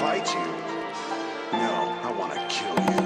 Fight you? No, I want to kill you.